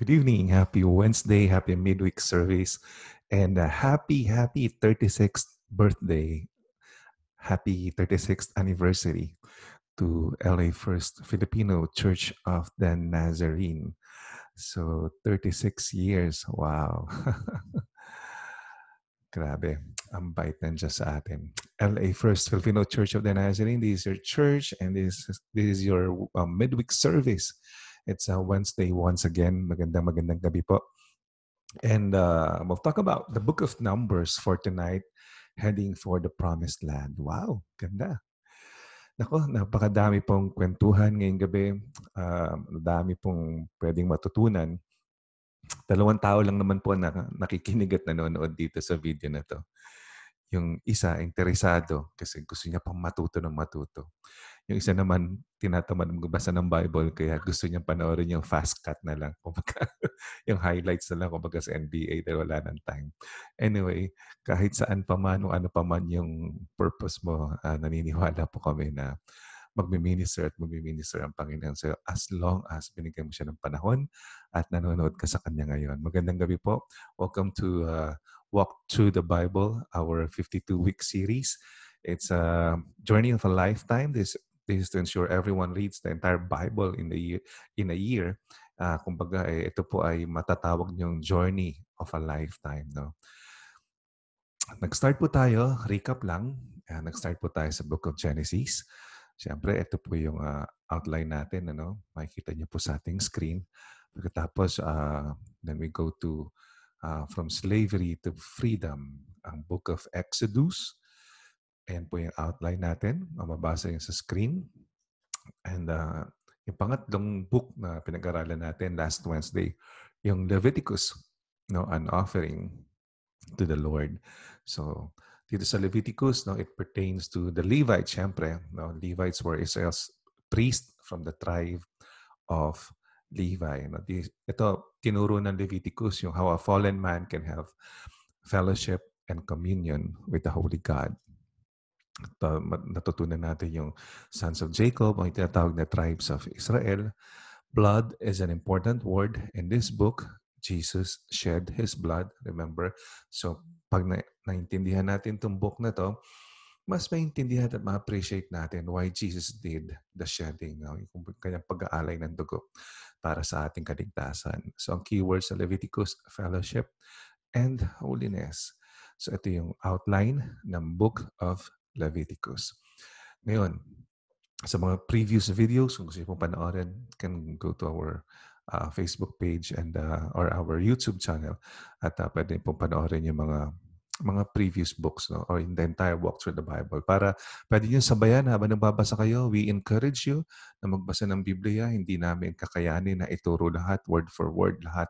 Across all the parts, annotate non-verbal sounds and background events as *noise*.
Good evening. Happy Wednesday. Happy midweek service. And uh, happy, happy 36th birthday. Happy 36th anniversary to LA First Filipino Church of the Nazarene. So 36 years. Wow. *laughs* Grabe. Ang bait nandiyan sa atin. LA First Filipino Church of the Nazarene. This is your church and this, this is your uh, midweek service. It's a Wednesday once again. Magandang magandang gabi po. And uh, we'll talk about the book of Numbers for tonight, heading for the promised land. Wow, ganda. Nako, napakadami pong kwentuhan ngayong gabi. Uh, dami pong pwedeng matutunan. Dalawang tao lang naman po na nakikinig at nanonood dito sa video na to. Yung isa, interesado kasi gusto niya pang matuto ng matuto. Yung isa naman, tinatamad magbasa ng Bible kaya gusto niya panoorin yung fast cut na lang. *laughs* Kumbaga, yung highlights na lang kumbaga sa NBA dahil wala ng time. Anyway, kahit saan pa man o ano pa man yung purpose mo, uh, naniniwala po kami na magmi-minister at magmi-minister ang Panginoon So, as long as binigyan mo siya ng panahon at nanonood ka sa Kanya ngayon. Magandang gabi po. Welcome to uh, Walk Through the Bible, our 52-week series. It's a journey of a lifetime. This, this is to ensure everyone reads the entire Bible in, the year, in a year. Uh, kumbaga, eh, ito po ay matatawag niyong journey of a lifetime. No? Nag-start po tayo, recap lang. Uh, nag-start po tayo sa Book of Genesis. Siyempre, ito po yung uh, outline natin. Ano? Makikita niyo po sa ating screen. Pagkatapos, uh, then we go to uh, from slavery to freedom, ang Book of Exodus. Ayan po yung outline natin. Mababasa yung sa screen. And uh, yung pangatlong book na pinag-aralan natin last Wednesday, yung Leviticus, no, an offering to the Lord. So, dito sa Leviticus, no, it pertains to the Levites, syempre. No, Levites were Israel's priest from the tribe of Levi. No? Ito, tinuro ng Leviticus yung how a fallen man can have fellowship and communion with the Holy God. Ito, natutunan natin yung sons of Jacob, ang tinatawag na tribes of Israel. Blood is an important word in this book. Jesus shed His blood, remember? So, pag na- naintindihan natin itong book na to, mas maintindihan at ma-appreciate natin why Jesus did the shedding, no? yung kanyang pag-aalay ng dugo para sa ating kaligtasan. So ang keywords sa Leviticus, fellowship and holiness. So ito yung outline ng Book of Leviticus. Ngayon, sa mga previous videos, kung gusto niyo pong panoorin, can go to our uh, Facebook page and uh, or our YouTube channel at uh, pwede pong panoorin yung mga mga previous books no or in the entire walk through the Bible. Para pwede niyo sabayan habang nagbabasa kayo we encourage you na magbasa ng Biblia. Hindi namin kakayanin na ituro lahat word for word lahat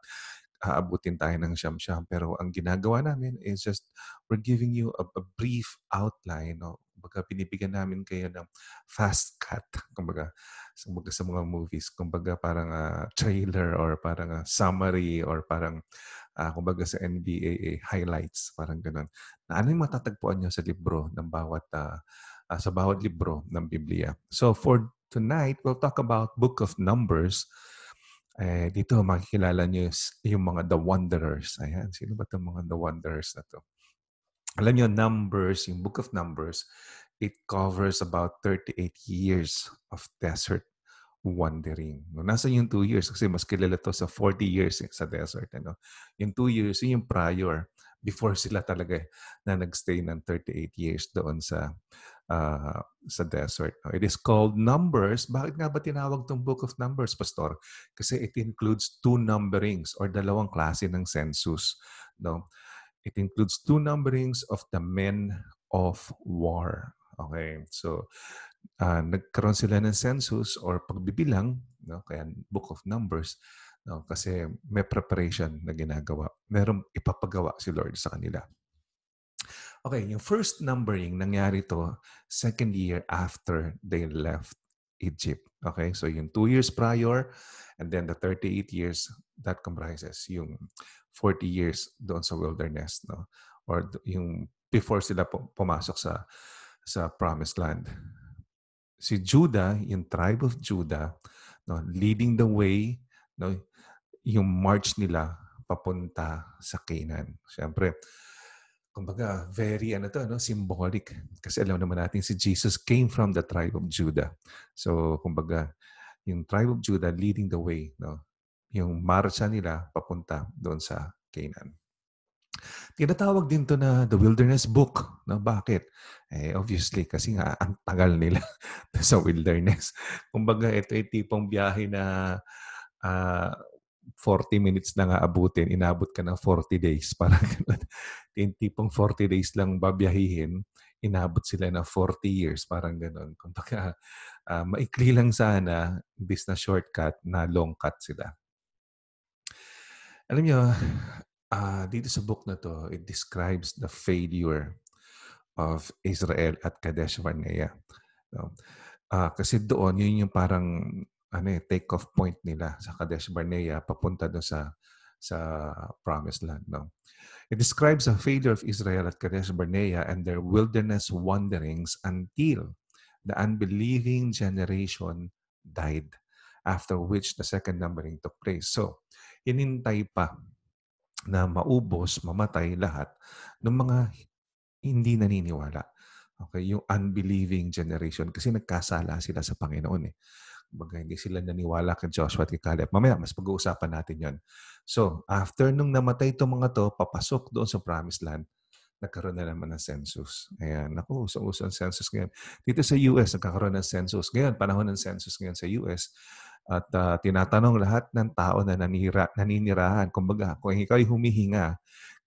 aabutin tayo ng siyam-siyam pero ang ginagawa namin is just we're giving you a, a brief outline no kumbaga binibigyan namin kayo ng fast cut kumbaga kumbaga sa mga movies kumbaga parang uh, trailer or parang uh, summary or parang uh, kumbaga sa NBA eh, highlights, parang ganun. Na ano yung matatagpuan nyo sa libro ng bawat, uh, uh, sa bawat libro ng Biblia. So for tonight, we'll talk about Book of Numbers. Eh, dito makikilala nyo yung mga The Wanderers. Ayan, sino ba itong mga The Wanderers na to? Alam nyo, Numbers, yung Book of Numbers, it covers about 38 years of desert wandering. No, nasa yung two years kasi mas kilala to sa 40 years sa desert. Ano? Yung two years, yun yung prior before sila talaga na nagstay ng 38 years doon sa uh, sa desert. It is called Numbers. Bakit nga ba tinawag tong Book of Numbers, Pastor? Kasi it includes two numberings or dalawang klase ng census. No? It includes two numberings of the men of war. Okay, so uh, nagkaroon sila ng census or pagbibilang, no? kaya Book of Numbers, no? kasi may preparation na ginagawa. Merong ipapagawa si Lord sa kanila. Okay, yung first numbering, nangyari to second year after they left Egypt. Okay, so yung two years prior and then the 38 years, that comprises yung 40 years doon sa wilderness. No? Or yung before sila pumasok sa sa promised land si Judah, yung tribe of Judah, no, leading the way, no, yung march nila papunta sa Canaan. Siyempre, kumbaga, very ano to, no? symbolic. Kasi alam naman natin si Jesus came from the tribe of Judah. So, kumbaga, yung tribe of Judah leading the way, no? Yung marcha nila papunta doon sa Canaan. Tinatawag din to na the wilderness book. No? Bakit? Eh, obviously, kasi nga ang tagal nila *laughs* sa wilderness. Kumbaga, ito ay tipong biyahe na uh, 40 minutes na nga abutin, inabot ka ng 40 days. *laughs* Parang ganun. Yung tipong 40 days lang babiyahihin, inabot sila na 40 years. Parang ganun. Kumbaga, uh, maikli lang sana, bis na shortcut, na long cut sila. Alam niyo, uh, dito sa book na to, it describes the failure of Israel at Kadesh Barnea. No? Uh, kasi doon, yun yung parang ano eh, take-off point nila sa Kadesh Barnea papunta doon sa sa Promised Land. No? It describes the failure of Israel at Kadesh Barnea and their wilderness wanderings until the unbelieving generation died, after which the second numbering took place. So, inintay pa na maubos, mamatay lahat ng mga hindi naniniwala. Okay, yung unbelieving generation kasi nagkasala sila sa Panginoon eh. Baga, hindi sila naniwala kay Joshua at kay Caleb. Mamaya, mas pag-uusapan natin yon. So, after nung namatay itong mga to, papasok doon sa Promised Land, nagkaroon na naman ng census. Ayan, naku, uso-uso ang census ngayon. Dito sa US, nagkakaroon ng census. Ngayon, panahon ng census ngayon sa US. At uh, tinatanong lahat ng tao na nanira, naninirahan. Kumbaga, kung ikaw ay humihinga,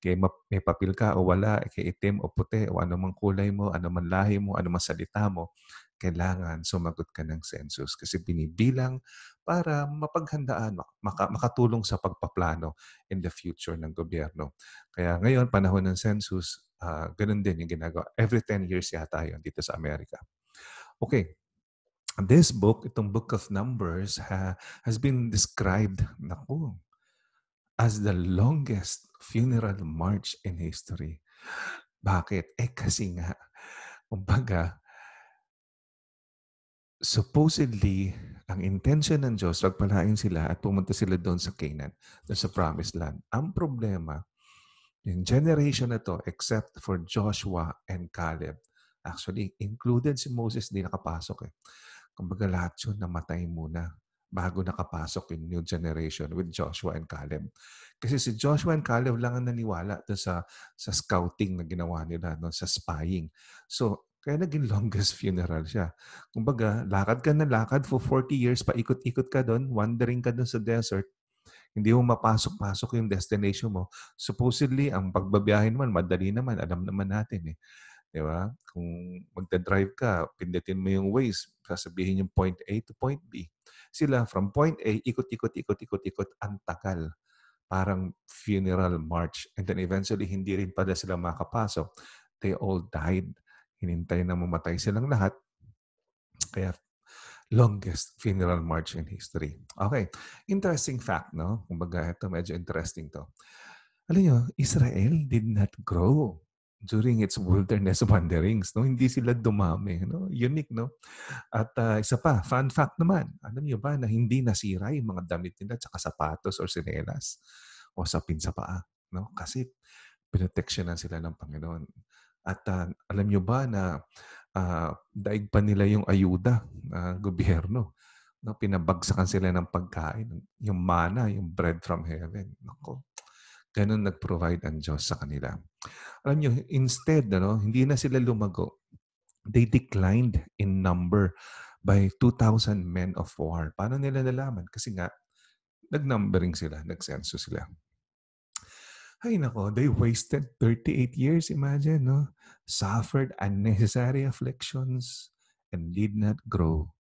kay may papel ka o wala, kay itim o puti, o anumang kulay mo, anumang lahi mo, anumang salita mo, kailangan sumagot ka ng census kasi binibilang para mapaghandaan, maka, makatulong sa pagpaplano in the future ng gobyerno. Kaya ngayon, panahon ng census, uh, ganun din yung ginagawa. Every 10 years yata yun dito sa Amerika. Okay. This book, itong Book of Numbers, ha, has been described, naku, as the longest funeral march in history. Bakit? Eh kasi nga, kumbaga, supposedly, ang intention ng Diyos, pagpalain sila at pumunta sila doon sa Canaan, doon sa Promised Land. Ang problema, yung generation na to, except for Joshua and Caleb, actually, included si Moses, di nakapasok eh. Kumbaga lahat yun namatay muna bago nakapasok yung new generation with Joshua and Caleb. Kasi si Joshua and Caleb lang ang naniwala doon sa, sa scouting na ginawa nila, no, sa spying. So, kaya naging *laughs* longest funeral siya. Kumbaga, lakad ka na lakad for 40 years, paikot-ikot ka doon, wandering ka doon sa desert, hindi mo mapasok-pasok yung destination mo. Supposedly, ang pagbabiyahin naman, madali naman, alam naman natin eh. Di ba? Kung magta-drive ka, pindutin mo yung ways, sasabihin yung point A to point B. Sila, from point A, ikot-ikot, ikot-ikot, ikot, ang tagal. Parang funeral march. And then eventually, hindi rin pala sila makapasok. They all died Hinintay na mamatay silang lahat. Kaya longest funeral march in history. Okay. Interesting fact, no? Kumbaga, ito medyo interesting to. Alam nyo, Israel did not grow during its wilderness *laughs* wanderings. No? Hindi sila dumami. No? Unique, no? At uh, isa pa, fun fact naman. Alam niyo ba na hindi nasira yung mga damit nila tsaka sapatos or sinelas o sapin sa paa. No? Kasi protection sila ng Panginoon. At uh, alam nyo ba na uh, daig pa nila yung ayuda ng uh, gobyerno. No, pinabagsakan sila ng pagkain, yung mana, yung bread from heaven. Nako, ganun nag-provide ang Diyos sa kanila. Alam nyo, instead, ano, hindi na sila lumago. They declined in number by 2,000 men of war. Paano nila nalaman? Kasi nga, nag-numbering sila, nag-census sila. Ay nako, they wasted 38 years, imagine, no? Suffered unnecessary afflictions and did not grow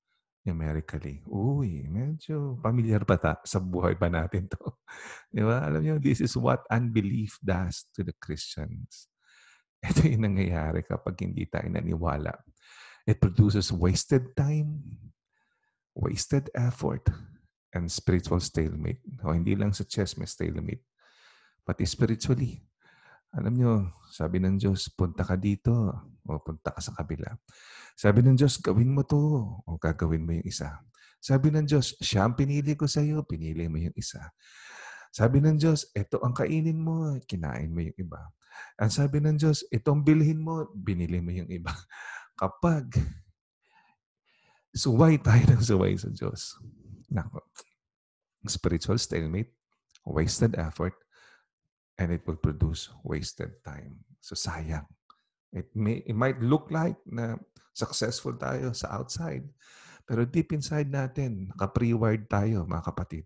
numerically. Uy, medyo familiar pa ta *laughs* sa buhay pa natin to. *laughs* Di ba? Alam niyo, this is what unbelief does to the Christians. *laughs* Ito yung nangyayari kapag hindi tayo naniwala. It produces wasted time, wasted effort, and spiritual stalemate. O hindi lang sa chess may stalemate pati spiritually. Alam nyo, sabi ng Diyos, punta ka dito o punta ka sa kabila. Sabi ng Diyos, gawin mo to o gagawin mo yung isa. Sabi ng Diyos, siya ang pinili ko sa iyo, pinili mo yung isa. Sabi ng Diyos, ito ang kainin mo, kinain mo yung iba. Ang sabi ng Diyos, itong bilhin mo, binili mo yung iba. *laughs* Kapag suway tayo ng suway sa Diyos, nako, spiritual stalemate, wasted effort, and it will produce wasted time. So sayang. It, may, it might look like na successful tayo sa outside, pero deep inside natin, naka-pre-wired tayo, mga kapatid,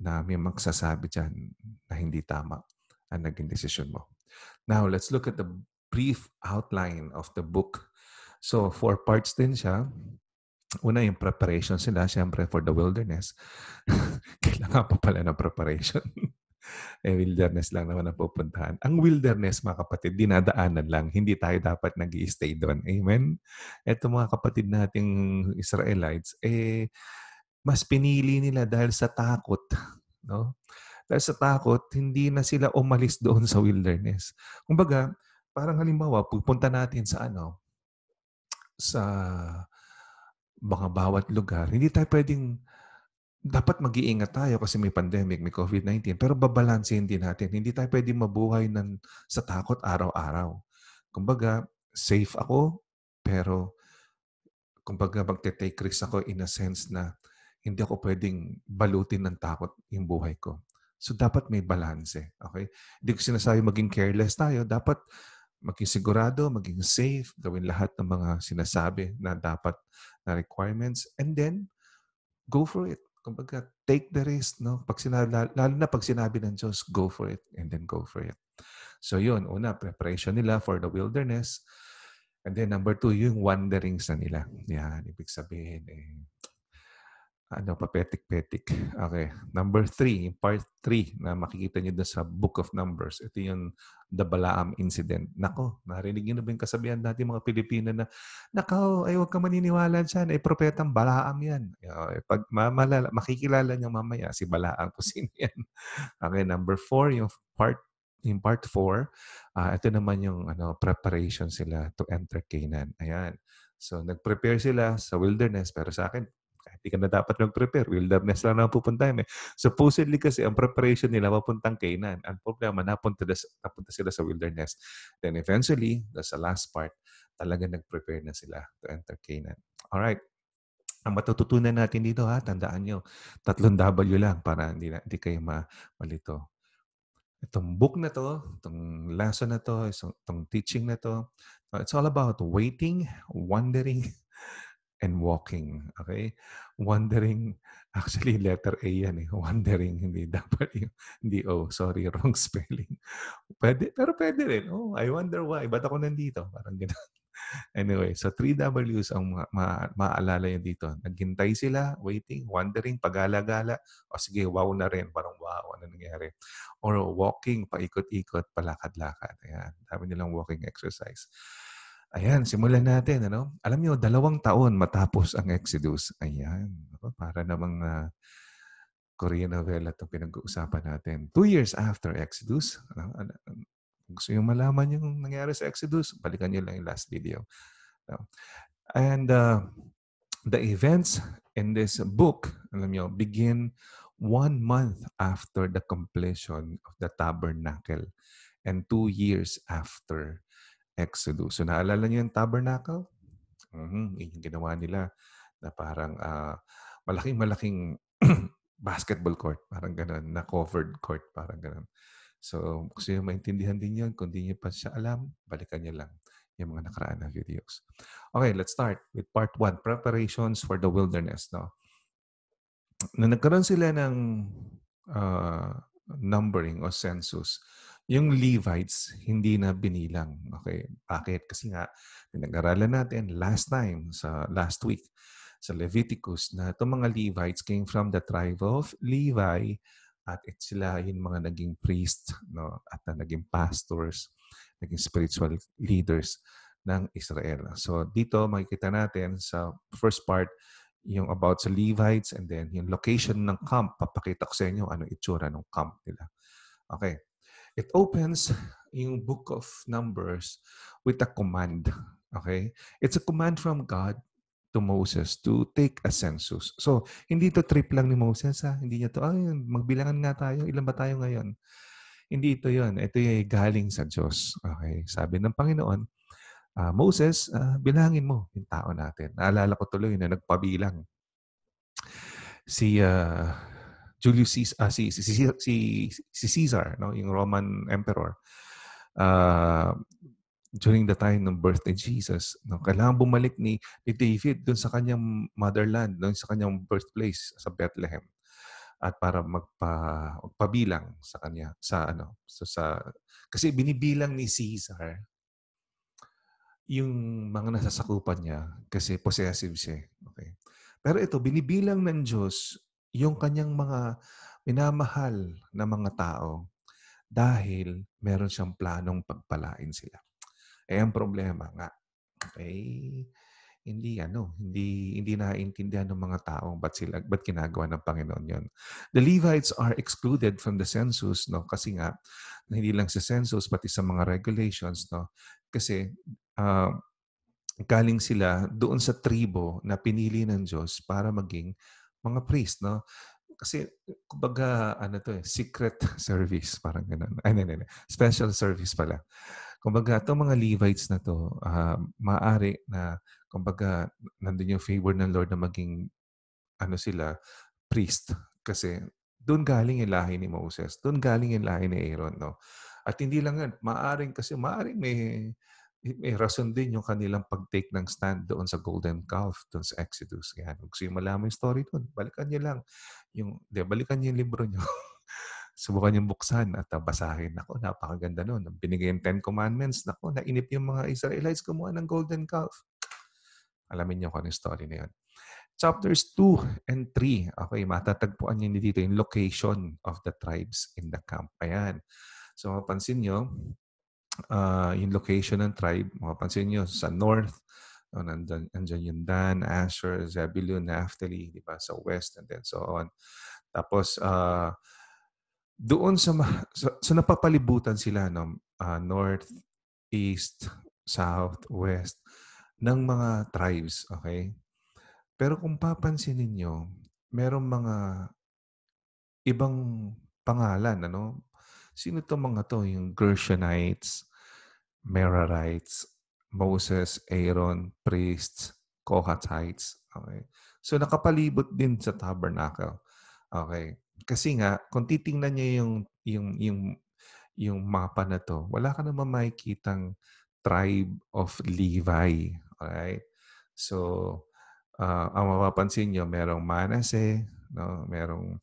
na may magsasabi dyan na hindi tama ang naging desisyon mo. Now, let's look at the brief outline of the book. So, four parts din siya. Una, yung preparation sila, syempre, for the wilderness. *laughs* Kailangan pa pala ng preparation. Eh, wilderness lang naman ang pupuntahan. Ang wilderness, mga kapatid, dinadaanan lang. Hindi tayo dapat nag stay doon. Amen? Ito mga kapatid nating Israelites, eh, mas pinili nila dahil sa takot. No? Dahil sa takot, hindi na sila umalis doon sa wilderness. Kumbaga, parang halimbawa, pupunta natin sa ano, sa mga bawat lugar, hindi tayo pwedeng, dapat mag-iingat tayo kasi may pandemic, may COVID-19, pero babalansin din natin. Hindi tayo pwedeng mabuhay ng, sa takot araw-araw. Kumbaga, safe ako, pero kumbaga magte-take risk ako in a sense na hindi ako pwedeng balutin ng takot yung buhay ko. So, dapat may balanse. Okay? Hindi ko sinasabi maging careless tayo. Dapat maging sigurado, maging safe, gawin lahat ng mga sinasabi na dapat na requirements, and then, go for it. Kumbaga, take the risk. No? Pag sinabi, lalo na pag sinabi ng Diyos, go for it, and then go for it. So yun, una, preparation nila for the wilderness. And then number two, yung wanderings na nila. Yan, ibig sabihin, eh, ano, papetik-petik. Okay. Number three, part three na makikita doon sa Book of Numbers. Ito yung the Balaam incident. Nako, narinig niyo na ba yung kasabihan natin mga Pilipino na, nako, ay huwag ka maniniwala dyan. Ay, propetang Balaam yan. Okay, pag mamalala, makikilala niyo mamaya si Balaam kung *laughs* sino yan. Okay, number four, yung part in part 4, uh, ah, ito naman yung ano, preparation sila to enter Canaan. Ayan. So, nag-prepare sila sa wilderness. Pero sa akin, hindi ka na dapat mag-prepare. Wilderness lang na pupuntahan eh. Supposedly kasi, ang preparation nila papuntang Canaan. Ang problema, napunta, napunta sila sa wilderness. Then eventually, that's the last part, talaga nag-prepare na sila to enter Canaan. Alright. Ang matututunan natin dito ha, tandaan nyo, tatlong W lang para hindi, na, hindi kayo ma, malito. Itong book na to, itong lesson na to, itong teaching na to, it's all about waiting, wondering, and walking. Okay? Wondering, *laughs* actually letter A yan eh. *laughs* Wondering, hindi W, hindi O. Sorry, *laughs* wrong spelling. Pwede, pero pwede rin. Oh, I wonder why. Ba't ako nandito? Parang gano'n. Anyway, so 3 W's ang ma- ma- maaalala nyo dito. Naghintay sila, waiting, wondering, pagala-gala. O sige, wow na rin. Parang wow, ano nangyari. Or walking, paikot-ikot, palakad-lakad. Ayan, dami nilang walking exercise. Ayan, simulan natin. Ano? Alam niyo, dalawang taon matapos ang Exodus. Ayan. Para namang uh, Korean novela itong pinag-uusapan natin. Two years after Exodus, ano, ano, gusto nyo malaman yung nangyari sa Exodus, balikan nyo lang yung last video. No? And uh, the events in this book, alam nyo, begin one month after the completion of the tabernacle and two years after Exodus. So naalala niyo yung tabernacle? Mm-hmm. Yung ginawa nila na parang uh, malaking-malaking *clears throat* basketball court, parang ganun, na covered court, parang ganun. So, gusto nyo maintindihan din yun. Kung di nyo pa siya alam, balikan nyo lang yung mga nakaraan na videos. Okay, let's start with part 1, preparations for the wilderness. No? Na nagkaroon sila ng uh, numbering o census, yung Levites, hindi na binilang. Okay, bakit? Kasi nga, pinag-aralan natin last time, sa last week, sa Leviticus, na itong mga Levites came from the tribe of Levi at it sila yung mga naging priest no, at na naging pastors, naging spiritual leaders ng Israel. So dito makikita natin sa first part yung about sa Levites and then yung location ng camp. Papakita ko sa inyo ano itsura ng camp nila. Okay. It opens yung book of Numbers with a command. Okay? It's a command from God to Moses to take a census. So, hindi to trip lang ni Moses ha. Hindi niya to, ay, magbilangan nga tayo. Ilan ba tayo ngayon? Hindi ito yon. Ito yung galing sa Diyos. Okay. Sabi ng Panginoon, uh, Moses, uh, bilangin mo yung tao natin. Naalala ko tuloy na nagpabilang. Si uh, Julius Caesar, uh, si, si, si, si, si Caesar, no? yung Roman Emperor, uh, during the time ng birth ni Jesus, no, kailangan bumalik ni, ni David doon sa kanyang motherland, doon sa kanyang birthplace sa Bethlehem at para magpa magpabilang sa kanya sa ano so sa kasi binibilang ni Caesar yung mga nasasakupan niya kasi possessive siya. Okay. Pero ito, binibilang ng Diyos yung kanyang mga minamahal na mga tao dahil meron siyang planong pagpalain sila. Eh, ang problema nga, eh, hindi ano, hindi hindi naiintindihan ng mga tao ba't sila ba't ginagawa ng Panginoon 'yon. The Levites are excluded from the census no kasi nga hindi lang sa census pati sa mga regulations no kasi uh, galing sila doon sa tribo na pinili ng Diyos para maging mga priest no kasi kumbaga ano to eh secret *laughs* service parang ganun ay hindi, hindi. special service pala Kumbaga, itong mga Levites na to, uh, maaari na, kumbaga, nandun yung favor ng Lord na maging, ano sila, priest. Kasi doon galing yung lahi ni Moses. Doon galing yung lahi ni Aaron. No? At hindi lang yan, maaring kasi, maaring may, may rason din yung kanilang pag-take ng stand doon sa golden calf, doon sa Exodus. Yan. Kung gusto yung malaman yung story doon, balikan niyo lang. Yung, di, balikan niyo yung libro niyo. *laughs* subukan yung buksan at uh, basahin. Ako, napakaganda nun. Binigay yung Ten Commandments. Nako, nainip yung mga Israelites kumuha ng golden calf. Alamin niyo kung ano yung story na yun. Chapters 2 and 3. Okay, matatagpuan niyo dito yung location of the tribes in the camp. Ayan. So, mapansin niyo, uh, yung location ng tribe, mapapansin niyo sa north, oh, nandyan, nandyan yung Dan, Asher, Zebulun, Naphtali, di ba, sa west, and then so on. Tapos, uh, doon sa, sa, sa napapalibutan sila no uh, north, east, south, west ng mga tribes, okay? Pero kung papansin niyo, merong mga ibang pangalan, ano? Sino to mga to? Yung Gershonites, Merarites, Moses, Aaron, priests, Kohathites. Okay. So nakapalibot din sa tabernacle. Okay. Kasi nga, kung titingnan niyo yung, yung, yung, yung mapa na to, wala ka naman makikitang tribe of Levi. Alright? So, uh, ang mapapansin niyo, merong Manase, no? merong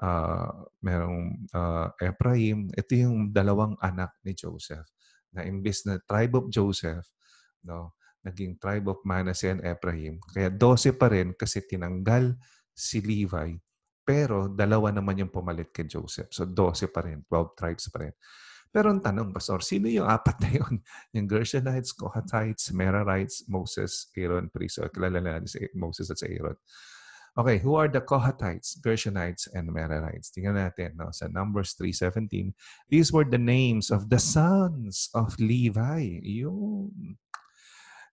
uh, merong uh, Ephraim. Ito yung dalawang anak ni Joseph. Na imbes na tribe of Joseph, no, naging tribe of Manasseh and Ephraim. Kaya 12 pa rin kasi tinanggal si Levi pero dalawa naman yung pumalit kay Joseph. So 12 pa rin, 12 tribes pa rin. Pero ang tanong, Pastor, sino yung apat na yun? *laughs* Yung Gershonites, Kohathites, Merarites, Moses, Aaron, priest. So kilala na natin si Moses at si Aaron. Okay, who are the Kohathites, Gershonites, and Merarites? Tingnan natin no? sa Numbers 3.17. These were the names of the sons of Levi. Yun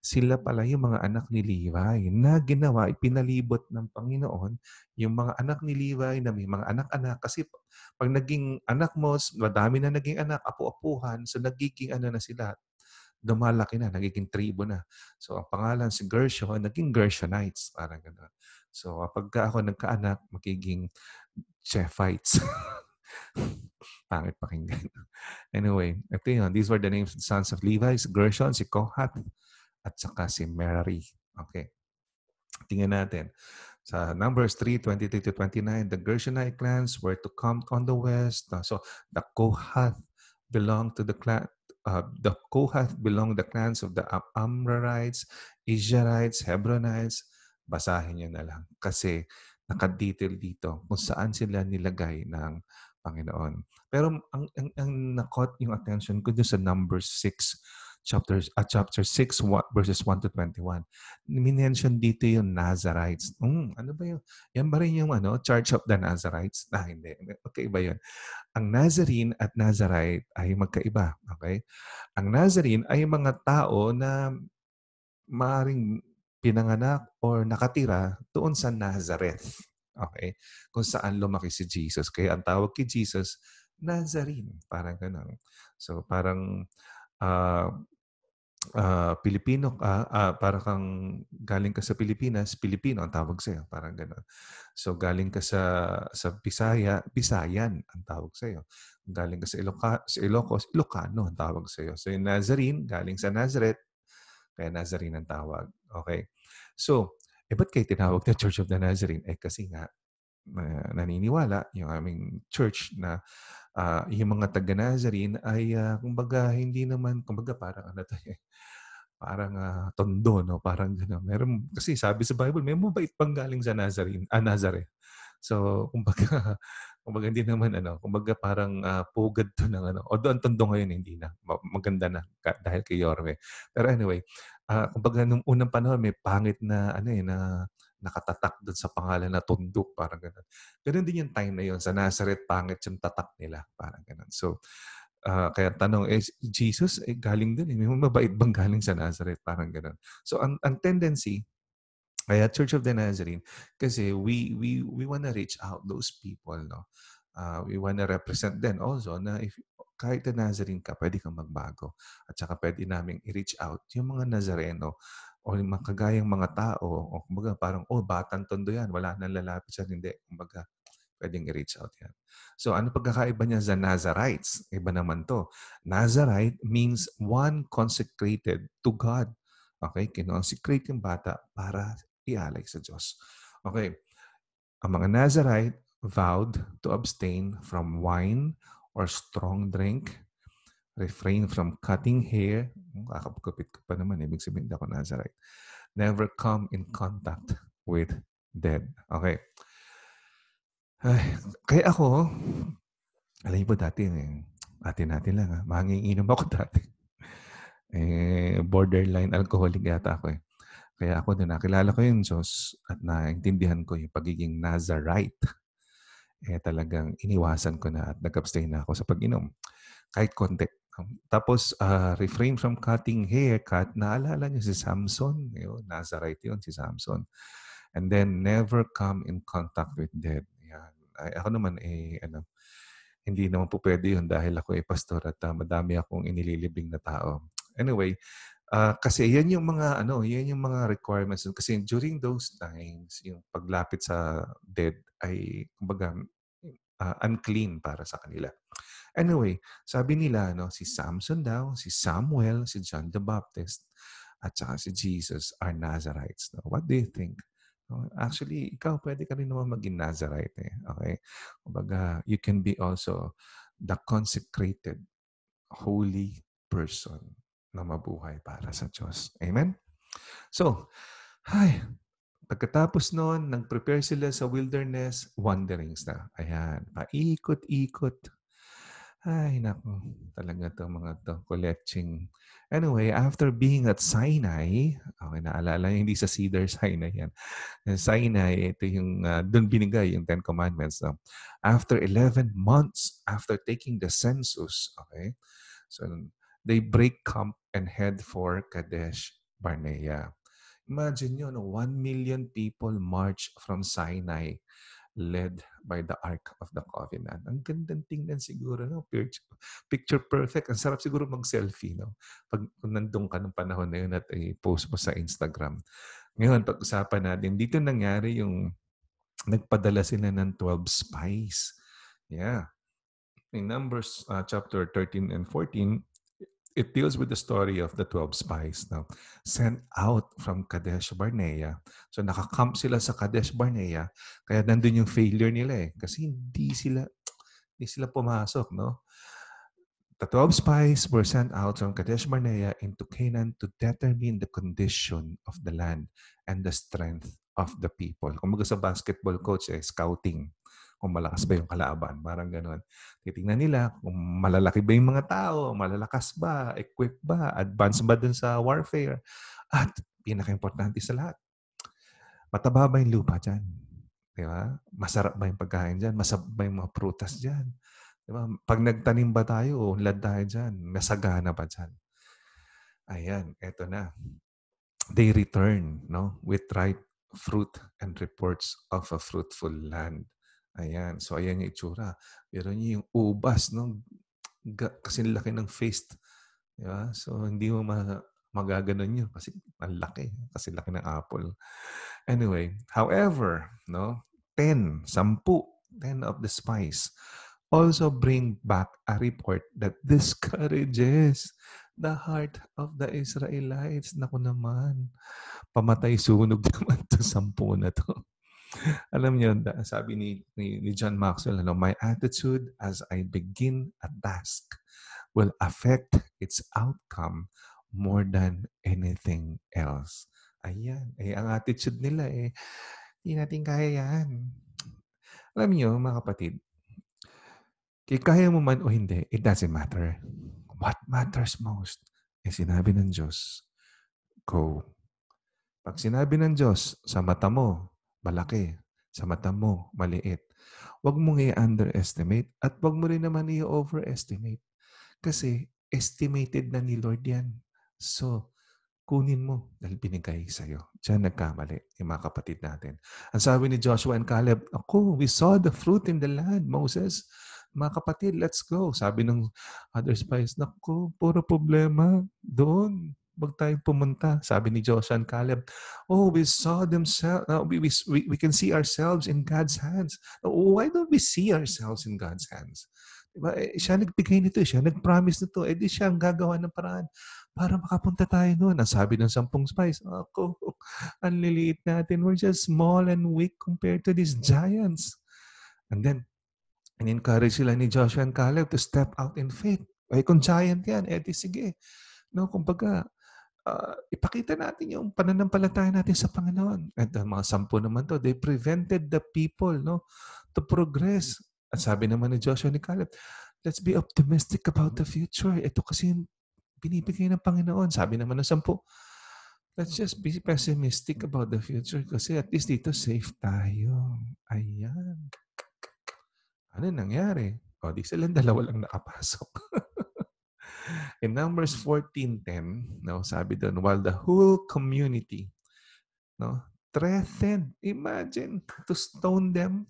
sila pala yung mga anak ni Levi na ginawa, ipinalibot ng Panginoon yung mga anak ni Levi na may mga anak-anak. Kasi pag naging anak mo, madami na naging anak, apu-apuhan, so nagiging ano na sila, dumalaki na, nagiging tribo na. So ang pangalan si Gershon, naging Gershonites. Parang gano'n. So kapag ako nagkaanak, magiging Chephites. *laughs* Pangit pakinggan. anyway, ito yun. These were the names of the sons of Levi, Gershon, si Kohath, at saka si Mary. Okay. Tingnan natin. Sa Numbers 3, 23 to 29, the Gershonite clans were to come on the west. So the Kohath belonged to the clan, uh, the Kohath belonged the clans of the Amrarites, Israelites, Hebronites. Basahin niyo na lang. Kasi nakadetail dito kung saan sila nilagay ng Panginoon. Pero ang, ang, ang nakot yung attention ko dun sa Numbers 6, chapter, uh, chapter 6, verses 1 to 21. Minention dito yung Nazarites. Mm, ano ba yun? Yan ba rin yung ano, Church of the Nazarites? Ah, hindi. Okay ba yun? Ang Nazarene at Nazarite ay magkaiba. Okay? Ang Nazarene ay mga tao na maaring pinanganak or nakatira doon sa Nazareth. Okay? Kung saan lumaki si Jesus. Kaya ang tawag kay Jesus, Nazarene. Parang ganun. So parang uh, uh, Pilipino ka, uh, para kang galing ka sa Pilipinas, Pilipino ang tawag sa'yo. Parang gano'n. So galing ka sa sa Bisaya, Bisayan ang tawag sa'yo. Galing ka sa, Iloca, sa Ilocos, Ilocano ang tawag sa'yo. So yung Nazarene, galing sa Nazareth, kaya Nazarene ang tawag. Okay? So, eh ba't kayo tinawag na Church of the Nazarene? Eh kasi nga, naniniwala yung aming church na uh, yung mga taga-Nazarene ay uh, kumbaga hindi naman, kumbaga parang ano to *laughs* eh, parang uh, tondo, no? Parang gano'n. Meron, kasi sabi sa Bible, may mabait pang galing sa Nazarene, ah, Nazareth. So, kumbaga, kumbaga hindi naman ano, kumbaga parang uh, pugad to ng ano. O doon tondo ngayon, hindi na. Maganda na dahil kay Yorme. Pero anyway, uh, kumbaga nung unang panahon may pangit na ano eh na nakatatak doon sa pangalan na tundok, parang ganun. Ganun din yung time na yun. Sa Nazareth, pangit yung tatak nila, parang ganun. So, uh, kaya tanong, eh, Jesus, eh, galing din. Eh. May mabait bang galing sa Nazareth? Parang ganun. So, ang, ang tendency, kaya Church of the Nazarene, kasi we, we, we want to reach out those people, no? Uh, we want to represent them also na if kahit na Nazarene ka, pwede kang magbago. At saka pwede namin i-reach out yung mga Nazareno o yung mga kagayang mga tao. O kumbaga parang, oh, batang tondo yan. Wala nang lalapit siya. Hindi. Kumbaga, pwedeng i-reach out yan. So, ano pagkakaiba niya sa Nazarites? Iba naman to. Nazarite means one consecrated to God. Okay? Kinonsecrate yung bata para ialay sa Diyos. Okay. Ang mga Nazarite vowed to abstain from wine or strong drink. Refrain from cutting hair. Kakapagkupit ko pa naman. Ibig sabihin, ako Nazarite. Never come in contact with dead. Okay. Ay, kaya ako, alam niyo po dati, eh, atin natin lang, ha? manginginom ako *laughs* dati. Eh, borderline alcoholic yata ako eh. Kaya ako din nakilala ko yung Diyos at naintindihan ko yung pagiging Nazarite eh talagang iniwasan ko na at nag-abstain na ako sa pag-inom. Kahit konti. Um, tapos, uh, refrain from cutting hair. Cut, naalala niyo si Samson. Yun, Nazarite yun, si Samson. And then, never come in contact with dead. Yan. Ay, ako naman, eh, ano, hindi naman po pwede yun dahil ako ay eh, pastor at uh, madami akong inililibing na tao. Anyway, uh, kasi yan yung mga ano, yan yung mga requirements kasi during those times, yung paglapit sa dead ay kumbaga uh, unclean para sa kanila. Anyway, sabi nila, no, si Samson daw, si Samuel, si John the Baptist, at saka si Jesus are Nazarites. No? What do you think? Actually, ikaw pwede ka rin naman maging Nazarite. Eh. Okay? Kumbaga, you can be also the consecrated, holy person na mabuhay para sa Diyos. Amen? So, ay, Pagkatapos noon, nag-prepare sila sa wilderness, wanderings na. Ayan, paikot-ikot. Ay, naku, talaga to mga to, collecting. Anyway, after being at Sinai, okay, naalala hindi sa Cedar Sinai yan. Sinai, ito yung, uh, doon binigay yung Ten Commandments. No? After 11 months, after taking the census, okay, so they break camp and head for Kadesh Barnea. Imagine no, 1 million people march from Sinai led by the Ark of the Covenant. Ang gandang tingnan siguro, no? Picture, picture perfect. Ang sarap siguro mag-selfie, no? Pag kung nandun ka ng panahon na yun at i-post mo sa Instagram. Ngayon, pag-usapan natin, dito nangyari yung nagpadala sila ng 12 spies. Yeah. In Numbers uh, chapter 13 and 14, it deals with the story of the 12 spies now sent out from Kadesh Barnea. So nakakamp sila sa Kadesh Barnea, kaya nandun yung failure nila eh. Kasi hindi sila, hindi sila pumasok, no? The 12 spies were sent out from Kadesh Barnea into Canaan to determine the condition of the land and the strength of the people. Kung sa basketball coach, eh, scouting kung malakas ba yung kalaban. Parang ganun. Titingnan nila kung malalaki ba yung mga tao, malalakas ba, equip ba, advance ba dun sa warfare. At pinaka-importante sa lahat, mataba ba yung lupa dyan? Di ba? Masarap ba yung pagkain dyan? Masarap ba yung mga prutas dyan? Di ba? Pag nagtanim ba tayo, unlad tayo dyan, masagana ba dyan? Ayan, eto na. they return no with ripe fruit and reports of a fruitful land. Ayan. So, ayan yung itsura. Pero niyo yung ubas, no? Kasi laki ng face. Di ba? So, hindi mo ma magaganon yun kasi ang. Kasi laki ng apple. Anyway, however, no? 10, 10, 10 of the spice also bring back a report that discourages the heart of the Israelites. Naku naman, pamatay sunog *laughs* naman to sampu na to. Alam niyo, sabi ni, ni, ni John Maxwell, ano, my attitude as I begin a task will affect its outcome more than anything else. Ayan. Eh, ang attitude nila eh, hindi natin kaya yan. Alam niyo, mga kapatid, kaya mo man o hindi, it doesn't matter. What matters most is sinabi ng Diyos, go. Pag sinabi ng Diyos, sa mata mo, malaki. Sa mata mo, maliit. Huwag mong i-underestimate at huwag mo rin naman i-overestimate. Kasi estimated na ni Lord yan. So, kunin mo dahil binigay sa'yo. Diyan nagkamali yung mga kapatid natin. Ang sabi ni Joshua and Caleb, Ako, we saw the fruit in the land, Moses. Mga kapatid, let's go. Sabi ng other spies, Naku, puro problema doon. Huwag tayong pumunta. Sabi ni Joshua and Caleb, Oh, we saw themselves, uh, we, we, we can see ourselves in God's hands. why don't we see ourselves in God's hands? Diba? Eh, siya nagbigay nito, siya nag-promise nito, eh di siya ang gagawa ng paraan para makapunta tayo noon. Ang sabi ng sampung spies, ako, ang liliit natin. We're just small and weak compared to these giants. And then, in-encourage sila ni Joshua and Caleb to step out in faith. Ay, kung giant yan, eh di sige. No, kumbaga, uh, ipakita natin yung pananampalataya natin sa Panginoon. At ang mga sampu naman to, they prevented the people no, to progress. At sabi naman ni Joshua ni Caleb, let's be optimistic about the future. Ito kasi yung binibigay ng Panginoon. Sabi naman ng sampu, let's just be pessimistic about the future kasi at least dito safe tayo. Ayan. Ano nangyari? O, di silang dalawa lang nakapasok. *laughs* In Numbers 14.10, no, sabi doon, while the whole community no, threatened, imagine, to stone them,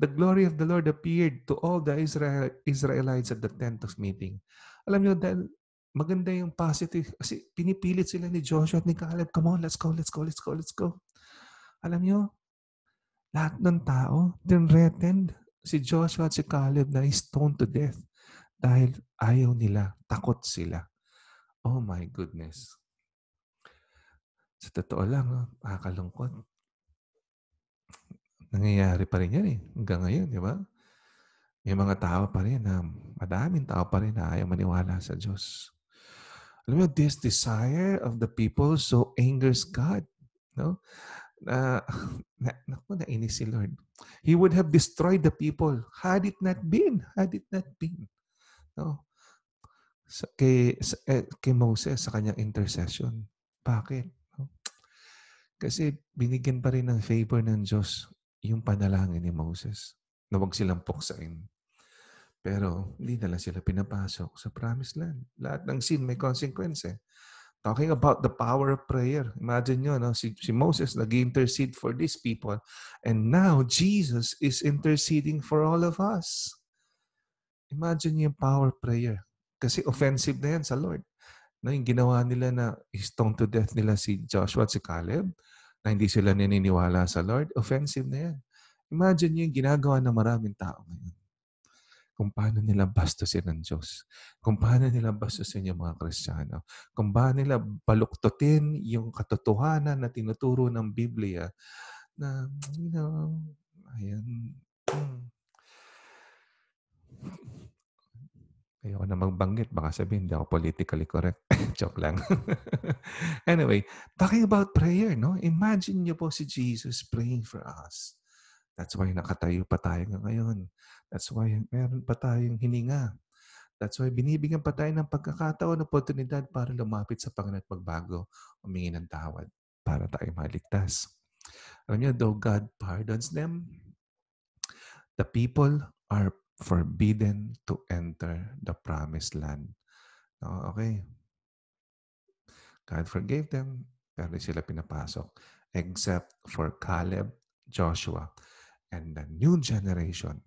the glory of the Lord appeared to all the Israel, Israelites at the tent of meeting. Alam niyo, dahil maganda yung positive, kasi pinipilit sila ni Joshua at ni Caleb, come on, let's go, let's go, let's go, let's go. Alam niyo, lahat ng tao, threatened si Joshua at si Caleb na stoned to death. Dahil ayaw nila, takot sila. Oh my goodness. Sa totoo lang, oh, nakakalungkot. Nangyayari pa rin yan eh. Hanggang ngayon, di ba? May mga tao pa rin na, madaming tao pa rin na ayaw maniwala sa Diyos. Alam mo, this desire of the people so angers God. No? Na, *sighs* na, naku, nainis si Lord. He would have destroyed the people had it not been, had it not been No? Sa, kay, sa, eh, kay Moses sa kanyang intercession. Bakit? No? Kasi binigyan pa rin ng favor ng Diyos yung panalangin ni Moses na huwag silang puksain. Pero hindi na lang sila pinapasok sa promised land. Lahat ng sin may consequence eh. Talking about the power of prayer. Imagine nyo, no? si, si Moses nag-intercede for these people. And now, Jesus is interceding for all of us. Imagine yung power prayer. Kasi offensive na yan sa Lord. No, yung ginawa nila na stone to death nila si Joshua at si Caleb, na hindi sila naniniwala sa Lord, offensive na yan. Imagine yung ginagawa ng maraming tao ngayon. Kung paano nila bastusin ng Diyos. Kung paano nila bastusin yung mga Kristiyano. Kung paano nila baluktutin yung katotohanan na tinuturo ng Biblia na, you know, ayan, hmm, Ayoko na magbanggit. Baka sabihin, hindi ako politically correct. *laughs* Joke lang. *laughs* anyway, talking about prayer, no? Imagine niyo po si Jesus praying for us. That's why nakatayo pa tayo ngayon. That's why meron pa tayong hininga. That's why binibigyan pa tayo ng pagkakataon, oportunidad para lumapit sa Panginoon at magbago, humingi ng tawad para tayo maligtas. Alam niyo, though God pardons them, the people are forbidden to enter the promised land. okay. God forgave them. pero sila pinapasok. Except for Caleb, Joshua, and the new generation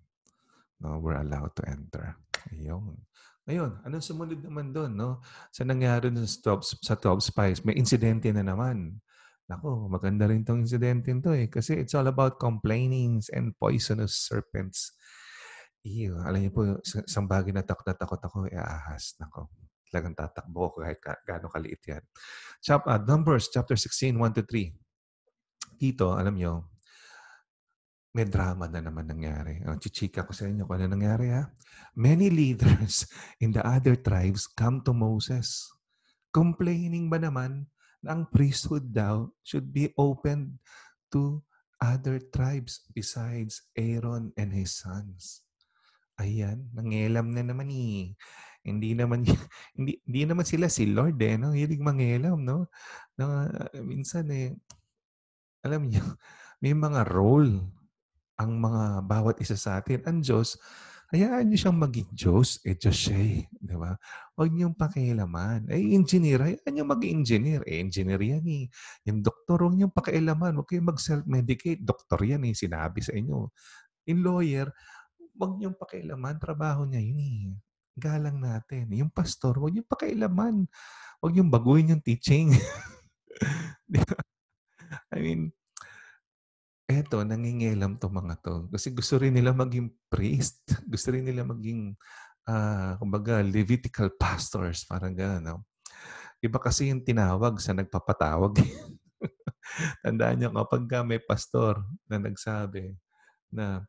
no, were allowed to enter. Ayun. Ngayon, anong sumunod naman doon? No? Sa nangyari sa 12, sa 12 spies, may insidente na naman. Nako, maganda rin tong incident to eh. Kasi it's all about complainings and poisonous serpents. Iyo, alam niyo po, isang bagay na takot na takot ako, eh, ahas. Nako, talagang tatakbo ko kahit ka, gaano kaliit yan. Chap, uh, Numbers chapter 16, 1 to 3. Dito, alam niyo, may drama na naman nangyari. Oh, chichika ko sa inyo kung ano nangyari ha. Many leaders *laughs* in the other tribes come to Moses. Complaining ba naman na ang priesthood daw should be opened to other tribes besides Aaron and his sons. Ayan, nangelam na naman eh. Hindi naman *laughs* hindi hindi naman sila si Lord eh, no? Hilig mangelam, no? Na minsan eh alam niyo, *laughs* may mga role ang mga bawat isa sa atin. Ang Diyos, Hayaan niyo siyang maging Diyos. Eh, Diyos siya eh. Di ba? Huwag niyong pakialaman. Eh, engineer, hayaan niyo maging engineer. Eh, engineer yan eh. Yung doktor, huwag niyong pakialaman. Huwag kayong mag-self-medicate. Doktor yan eh, sinabi sa inyo. Yung lawyer, huwag niyong pakialaman. Trabaho niya yun eh. Galang natin. Yung pastor, huwag niyong pakialaman. Huwag niyong baguhin yung teaching. *laughs* I mean, Eto, nangingialam 'tong mga 'to. Kasi gusto rin nila maging priest. *laughs* Gusto rin nila maging, ah, kumbaga Levitical pastors, parang gano'n, 'no? Iba kasi yung tinawag sa nagpapatawag. *laughs* Tandaan niyo kapagka may pastor na nagsabi na,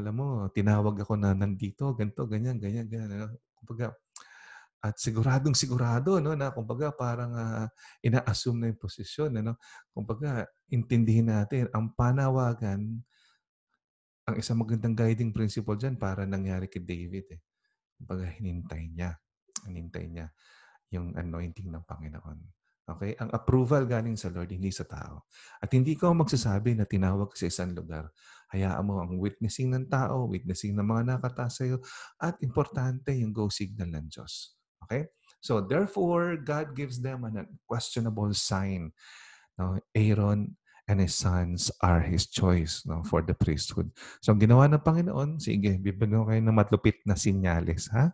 "Alam mo, tinawag ako na nandito, ganito, ganyan, ganyan, ganyan." Ano, kumbaga at siguradong sigurado no na kumbaga parang uh, ina-assume na yung posisyon ano. Kumbaga intindihin natin ang panawagan ang isang magandang guiding principle diyan para nangyari kay David eh. Kumbaga hinintay niya hinintay niya yung anointing ng Panginoon. Okay? Ang approval galing sa Lord hindi sa tao. At hindi ko magsasabi na tinawag sa isang lugar hayaan mo ang witnessing ng tao witnessing ng mga nakataas sa iyo at importante yung go signal ng Diyos Okay? So therefore, God gives them an unquestionable sign. No? Aaron and his sons are his choice no, for the priesthood. So ang ginawa ng Panginoon, sige, bibigyan kayo ng matlupit na sinyales, ha?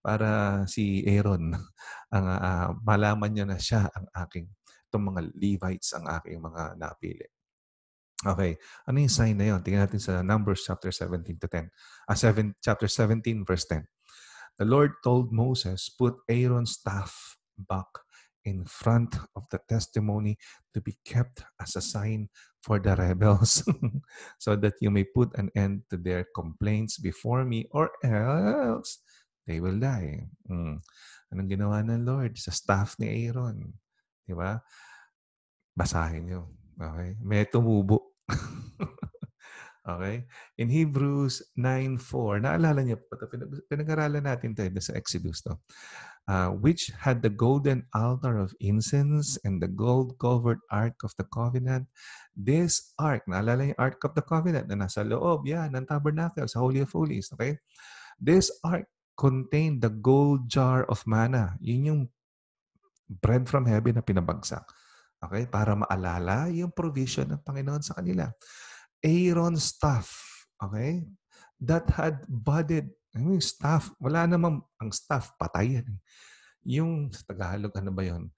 Para si Aaron, *laughs* ang uh, malaman niya na siya ang aking, itong mga Levites ang aking mga napili. Okay. Ano yung sign na yun? Tingnan natin sa Numbers chapter 17 to 10. Uh, 7, chapter 17 verse 10. The Lord told Moses, Put Aaron's staff back in front of the testimony to be kept as a sign for the rebels, *laughs* so that you may put an end to their complaints before me, or else they will die. Mm. Anong ginawa ng Lord sa staff ni Aaron? Di ba? Basahin nyo. Okay? May tumubo. *laughs* Okay? In Hebrews 9.4, naalala niyo po, pinag-aralan natin tayo sa Exodus. No? Uh, which had the golden altar of incense and the gold-covered Ark of the Covenant. This Ark, naalala yung Ark of the Covenant na nasa loob yan ng tabernacle sa Holy of Holies. Okay? This Ark contained the gold jar of manna. Yun yung bread from heaven na pinabagsak. Okay? Para maalala yung provision ng Panginoon sa kanila. Aaron's staff, okay? That had budded, I mean, staff, wala namang, ang staff, patay yan. Eh. Yung, sa Tagalog, ano ba yun?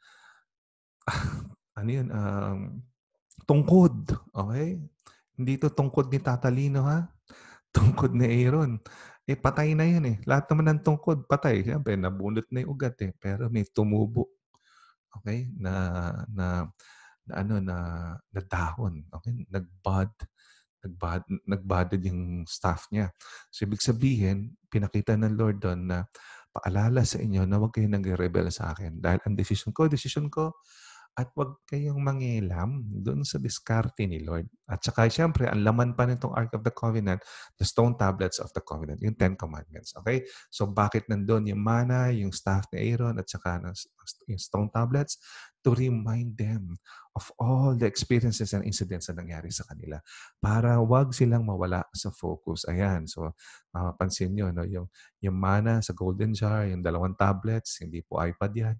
*laughs* ano yun? Um, tungkod, okay? Hindi to tungkod ni Tatalino, ha? Tungkod ni Aaron. Eh, patay na yun eh. Lahat naman ng tungkod, patay. Siyempre, nabunot na yung ugat eh. Pero may tumubo. Okay? Na, na, na ano, na, na dahon. Okay? Nag-bud nagbad, nagbadad yung staff niya. So, ibig sabihin, pinakita ng Lord doon na paalala sa inyo na huwag kayong nag-rebel sa akin. Dahil ang decision ko, decision ko, at huwag kayong mangilam doon sa diskarte ni Lord. At saka siyempre, ang laman pa nitong Ark of the Covenant, the stone tablets of the covenant, yung Ten Commandments. Okay? So bakit nandun yung mana, yung staff ni Aaron, at saka yung stone tablets? To remind them of all the experiences and incidents na nangyari sa kanila para wag silang mawala sa focus. Ayan. So, mapapansin nyo, no? yung, yung mana sa golden jar, yung dalawang tablets, hindi po iPad yan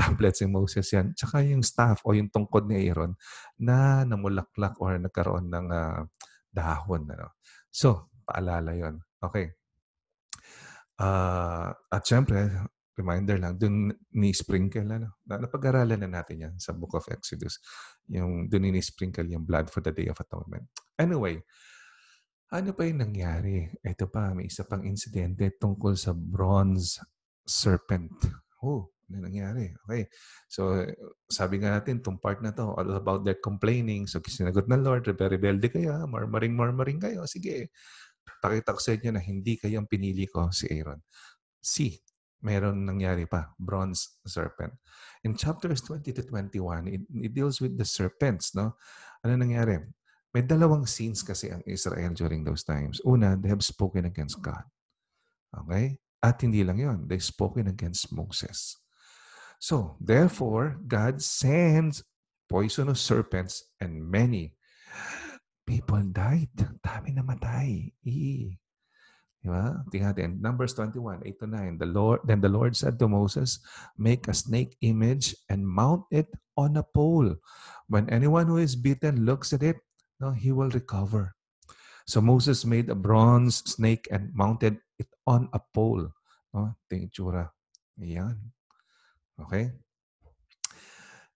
tablet si Moses yan. Tsaka yung staff o yung tungkod ni Aaron na namulaklak or nagkaroon ng uh, dahon. Ano. So, paalala yon Okay. Uh, at syempre, reminder lang, dun ni-sprinkle, ano, napag-aralan na natin yan sa Book of Exodus. Yung dun ni-sprinkle yung blood for the Day of Atonement. Anyway, ano pa yung nangyari? Ito pa, may isa pang insidente tungkol sa bronze serpent. Oh, ano nangyari? Okay. So, sabi nga natin, itong part na to, all about their complaining. So, sinagot ng Lord, rebelde kayo, marmaring, marmaring kayo. Sige, pakita ko sa inyo na hindi kayong pinili ko si Aaron. See, meron nangyari pa, bronze serpent. In chapters 20 to 21, it, it deals with the serpents, no? Ano nangyari? May dalawang scenes kasi ang Israel during those times. Una, they have spoken against God. Okay? At hindi lang yon, they spoken against Moses. So, therefore, God sends poisonous serpents and many people died. Dami namatay. Diba? Tingnan. Numbers 21, 8 to 9. The Lord, then the Lord said to Moses, Make a snake image and mount it on a pole. When anyone who is bitten looks at it, no, he will recover. So Moses made a bronze snake and mounted it on a pole. No? Ito yung Ayan. Okay?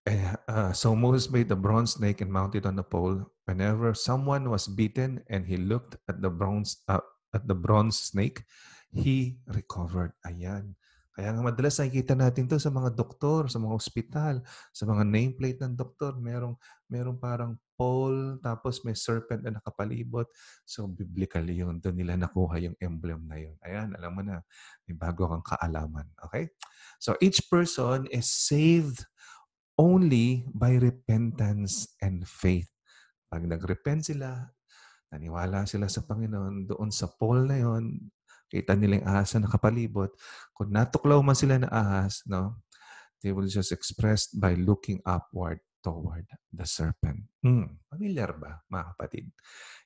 Uh, so Moses made the bronze snake and mounted on a pole. Whenever someone was beaten and he looked at the bronze uh, at the bronze snake, he recovered. Ayan. Kaya nga madalas nakikita natin to sa mga doktor, sa mga ospital, sa mga nameplate ng doktor, merong merong parang pole, tapos may serpent na nakapalibot. So, biblically yun. Doon nila nakuha yung emblem na yun. Ayan, alam mo na, may bago kang kaalaman. Okay? So, each person is saved only by repentance and faith. Pag nag-repent sila, naniwala sila sa Panginoon, doon sa pole na yon, kita nila yung ahas na nakapalibot. Kung natuklaw man sila na ahas, no, they will just express by looking upward toward the serpent. Hmm, familiar ba, mga kapatid?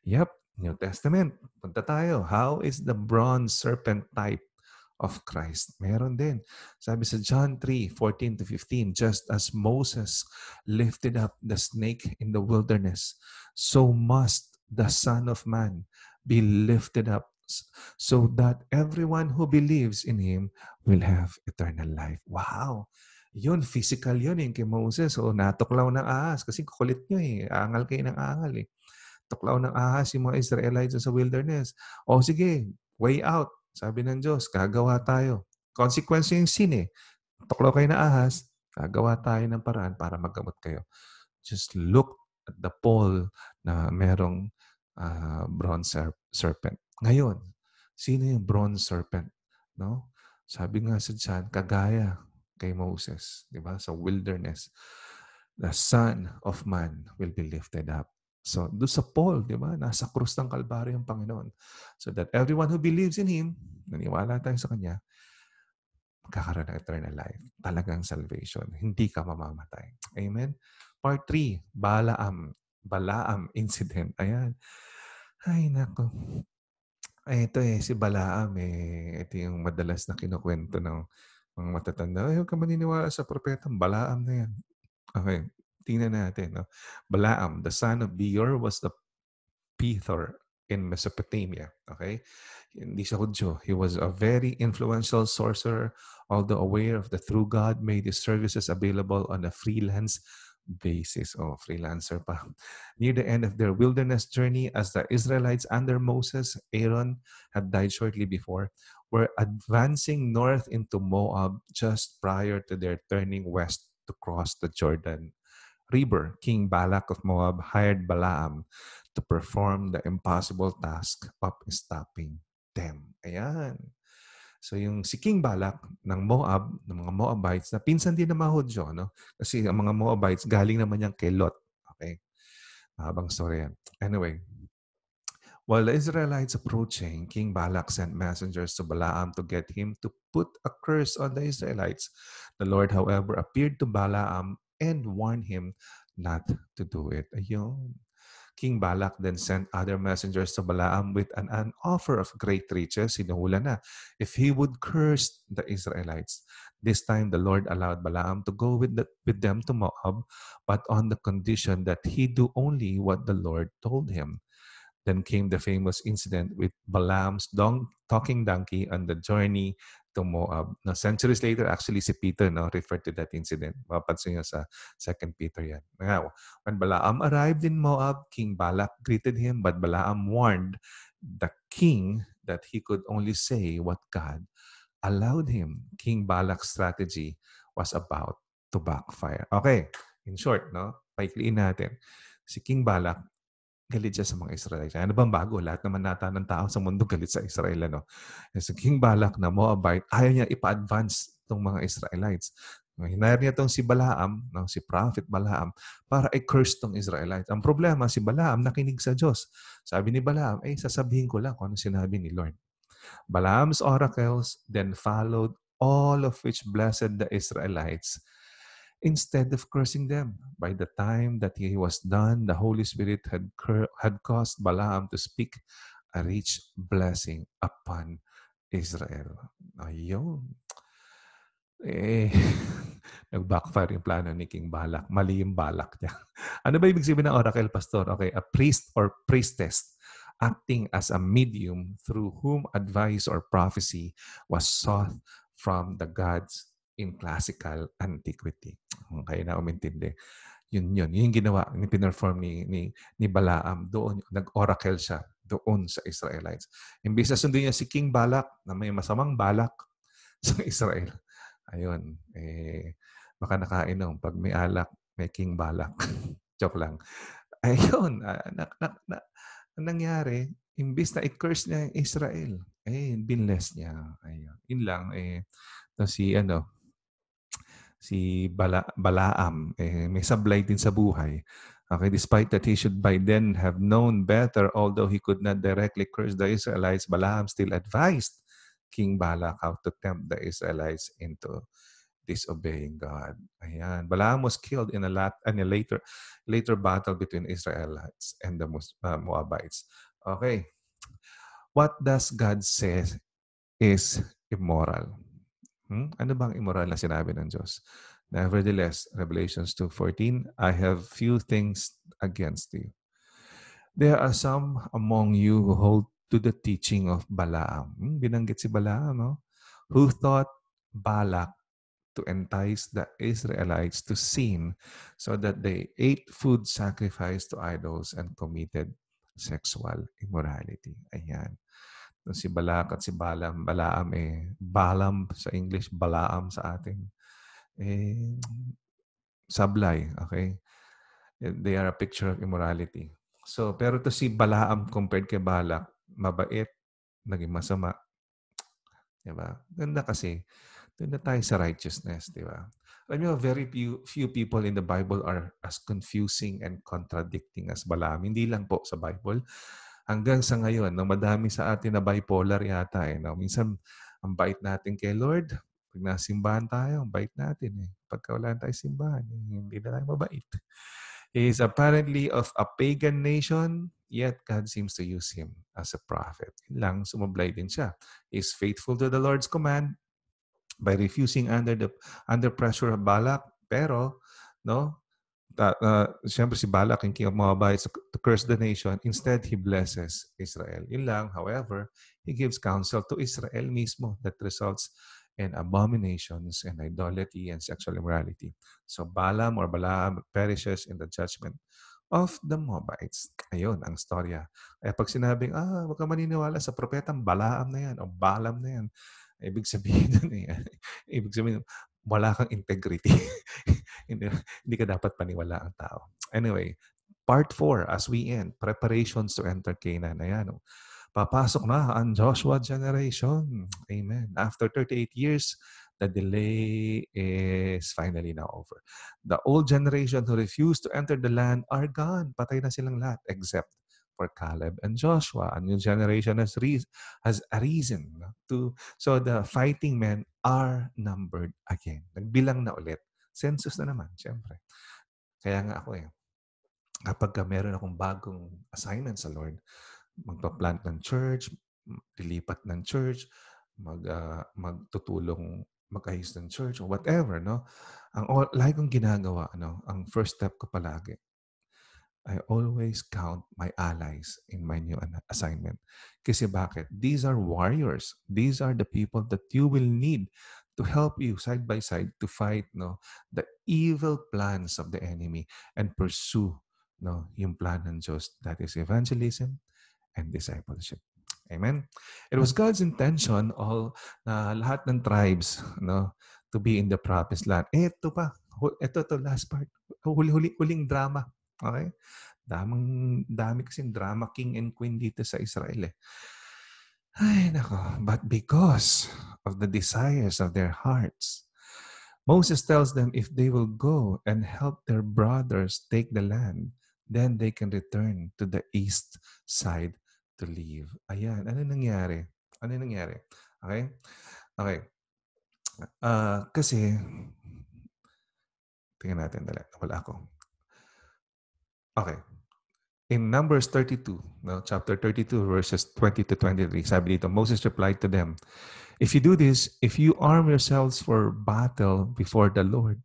Yep, New Testament. Punta tayo. How is the bronze serpent type of Christ. Meron din. Sabi sa John 3, 14 to 15, just as Moses lifted up the snake in the wilderness, so must the Son of Man be lifted up so that everyone who believes in Him will have eternal life. Wow! Yun, physical yun yung kay Moses. O, natuklaw ng ahas kasi kulit nyo eh. Angal kayo ng angal eh. Tuklaw ng ahas yung mga Israelites sa wilderness. O sige, way out sabi ng Diyos, gagawa tayo. Consequence yung sin eh. Tuklaw kayo na ahas, gagawa tayo ng paraan para maggamot kayo. Just look at the pole na merong uh, bronze serpent. Ngayon, sino yung bronze serpent? No? Sabi nga sa John, kagaya kay Moses, di ba? Sa wilderness, the Son of Man will be lifted up. So, doon sa Paul, di ba? Nasa krus ng Kalbaryo ang Panginoon. So that everyone who believes in Him, naniwala tayo sa Kanya, magkakaroon ng eternal life. Talagang salvation. Hindi ka mamamatay. Amen? Part 3, Balaam. Balaam incident. Ayan. Ay, nako. Ay, ito eh, si Balaam eh. Ito yung madalas na kinukwento ng mga matatanda. Ay, huwag ka maniniwala sa propetang Balaam na yan. Okay. Tingnan natin. No? Balaam, the son of Beor, was the Pethor in Mesopotamia. Okay? Hindi siya Hudyo. He was a very influential sorcerer, although aware of the true God, made his services available on a freelance basis. Oh, freelancer pa. Near the end of their wilderness journey, as the Israelites under Moses, Aaron had died shortly before, were advancing north into Moab just prior to their turning west to cross the Jordan River, King Balak of Moab hired Balaam to perform the impossible task of stopping them. Ayan. So yung si King Balak ng Moab, ng mga Moabites, na pinsan din ng mga Hudyo, no? Kasi ang mga Moabites, galing naman yan kay Lot. Okay? Mahabang story yan. Anyway, while the Israelites approaching, King Balak sent messengers to Balaam to get him to put a curse on the Israelites. The Lord, however, appeared to Balaam and warn him not to do it. Ayun. King Balak then sent other messengers to Balaam with an, an offer of great riches. Na. If he would curse the Israelites. This time the Lord allowed Balaam to go with, the, with them to Moab, but on the condition that he do only what the Lord told him. Then came the famous incident with Balaam's dong, talking donkey on the journey to Moab. Now, centuries later, actually si Peter no, referred to that incident. Mapansin niyo sa 2 Peter yan. Now, when Balaam arrived in Moab, King Balak greeted him, but Balaam warned the king that he could only say what God allowed him. King Balak's strategy was about to backfire. Okay, in short, no, paikliin natin. Si King Balak, galit siya sa mga Israelites. Ano bang bago? Lahat naman nata ng tao sa mundo galit sa Israel. Ano? Eh, si King Balak na Moabite, ayaw niya ipa-advance itong mga Israelites. Hinayar niya itong si Balaam, no, si Prophet Balaam, para i-curse itong Israelites. Ang problema, si Balaam nakinig sa Diyos. Sabi ni Balaam, eh, sasabihin ko lang kung ano sinabi ni Lord. Balaam's oracles then followed all of which blessed the Israelites instead of cursing them. By the time that he was done, the Holy Spirit had, had caused Balaam to speak a rich blessing upon Israel. Ayun. Eh, *laughs* nag-backfire yung plano ni King Balak. Mali yung balak niya. *laughs* ano ba ibig sabihin ng oracle, Pastor? Okay, a priest or priestess acting as a medium through whom advice or prophecy was sought from the gods in classical antiquity. Kaya na umintindi. Yun yun. Yun yung ginawa, ni pinerform ni, ni, ni Balaam. Doon, nag-oracle siya doon sa Israelites. Imbis na sundin niya si King Balak na may masamang balak *laughs* sa Israel. Ayun. Eh, baka nakainom. Pag may alak, may King Balak. *laughs* Joke lang. Ayun. Uh, na, na, na, nangyari, imbis na i-curse niya yung Israel, eh, binless niya. Ayun. Yun lang. Eh, to si, ano, si Bala, Balaam, eh, may sablay din sa buhay. Okay, despite that he should by then have known better, although he could not directly curse the Israelites, Balaam still advised King Balak how to tempt the Israelites into disobeying God. Ayan. Balaam was killed in a, lat, in a later, later battle between Israelites and the uh, Moabites. Okay. What does God say is immoral? Hmm? Ano bang immoral na sinabi ng Diyos? Nevertheless, Revelations 2.14, I have few things against you. There are some among you who hold to the teaching of Balaam. Hmm? Binanggit si Balaam, no? Who thought Balak to entice the Israelites to sin so that they ate food sacrificed to idols and committed sexual immorality. Ayan si Balak at si Balam. Balaam eh, Balam sa English, Balaam sa atin. Eh, sablay, okay? They are a picture of immorality. So, pero to si Balaam compared kay Balak, mabait, naging masama. Diba? Ganda kasi. Doon na tayo sa righteousness, di ba? Alam niyo, very few, few people in the Bible are as confusing and contradicting as Balaam. Hindi lang po sa Bible hanggang sa ngayon, no, madami sa atin na bipolar yata. Eh, no? Minsan, ang bait natin kay Lord, pag nasimbahan tayo, ang bait natin. Eh. Pagka wala tayo simbahan, eh, hindi na tayo mabait. He is apparently of a pagan nation, yet God seems to use him as a prophet. Yun lang, sumablay din siya. He is faithful to the Lord's command by refusing under the under pressure of Balak, pero no, uh, uh, siyempre si Balak, yung king of Moabites, to curse the nation. Instead, he blesses Israel. Yun lang. However, he gives counsel to Israel mismo that results in abominations and idolatry and sexual immorality. So Balaam or Balaam perishes in the judgment of the Moabites. Ayun, ang storya. Eh pag sinabing, ah, wag ka maniniwala sa propetang Balaam na yan o Balaam na yan, ibig sabihin *laughs* nun eh, ibig sabihin, wala kang integrity. *laughs* hindi, ka dapat paniwala ang tao. Anyway, part 4 as we end, preparations to enter Canaan. Ayan, oh. papasok na ang Joshua generation. Amen. After 38 years, the delay is finally now over. The old generation who refused to enter the land are gone. Patay na silang lahat except for Caleb and Joshua. A new generation has, re- has arisen to so the fighting men are numbered again. Nagbilang na ulit. Census na naman, siyempre. Kaya nga ako eh. kapag ka meron akong bagong assignment sa Lord, magpa-plant ng church, lilipat ng church, mag, uh, magtutulong mag-ayos ng church or whatever, no? Ang lagi kong ginagawa, no? Ang first step ko palagi, I always count my allies in my new assignment. Kasi bakit? These are warriors. These are the people that you will need to help you side by side to fight no the evil plans of the enemy and pursue no yung plan ng Diyos that is evangelism and discipleship. Amen. It was God's intention all na lahat ng tribes no to be in the promised land. Ito pa. Ito to last part. Huli-huli huling drama. Okay? Damang dami kasing drama king and queen dito sa Israel eh. Ay, nako. But because of the desires of their hearts, Moses tells them if they will go and help their brothers take the land, then they can return to the east side to live. Ayan. Ano nangyari? Ano nangyari? Okay? Okay. Uh, kasi, tingnan natin. Dali. Wala ako. Okay. In Numbers 32, no, chapter 32, verses 20 to 23, sabi dito, Moses replied to them, If you do this, if you arm yourselves for battle before the Lord,